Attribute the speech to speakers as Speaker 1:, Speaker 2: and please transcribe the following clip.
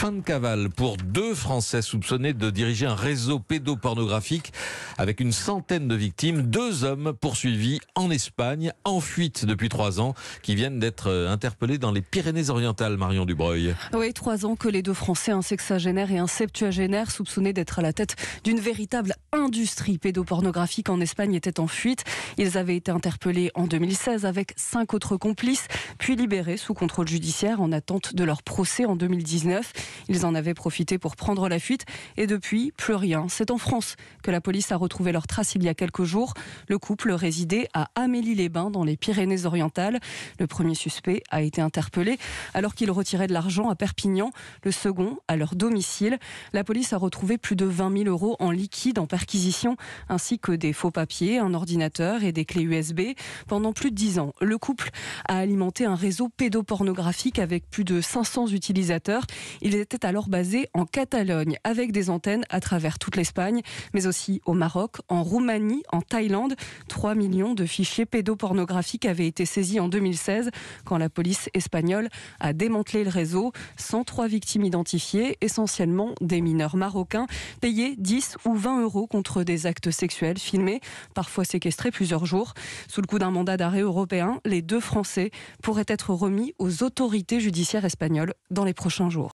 Speaker 1: Fin de cavale pour deux Français soupçonnés de diriger un réseau pédopornographique avec une centaine de victimes. Deux hommes poursuivis en Espagne, en fuite depuis trois ans, qui viennent d'être euh, interpellés dans les Pyrénées-Orientales, Marion Dubreuil.
Speaker 2: Oui, trois ans que les deux Français, un sexagénaire et un septuagénaire, soupçonnés d'être à la tête d'une véritable industrie pédopornographique en Espagne, étaient en fuite. Ils avaient été interpellés en 2016 avec cinq autres complices, puis libérés sous contrôle judiciaire en attente de leur procès en 2019. Ils en avaient profité pour prendre la fuite et depuis, plus rien. C'est en France que la police a retrouvé leurs traces il y a quelques jours. Le couple résidait à Amélie-les-Bains dans les Pyrénées-Orientales. Le premier suspect a été interpellé alors qu'il retirait de l'argent à Perpignan, le second à leur domicile. La police a retrouvé plus de 20 000 euros en liquide en perquisition ainsi que des faux papiers, un ordinateur et des clés USB. Pendant plus de 10 ans, le couple a alimenté un réseau pédopornographique avec plus de 500 utilisateurs. Étaient alors basés en Catalogne avec des antennes à travers toute l'Espagne, mais aussi au Maroc, en Roumanie, en Thaïlande. 3 millions de fichiers pédopornographiques avaient été saisis en 2016 quand la police espagnole a démantelé le réseau. 103 victimes identifiées, essentiellement des mineurs marocains, payés 10 ou 20 euros contre des actes sexuels filmés, parfois séquestrés plusieurs jours. Sous le coup d'un mandat d'arrêt européen, les deux Français pourraient être remis aux autorités judiciaires espagnoles dans les prochains jours.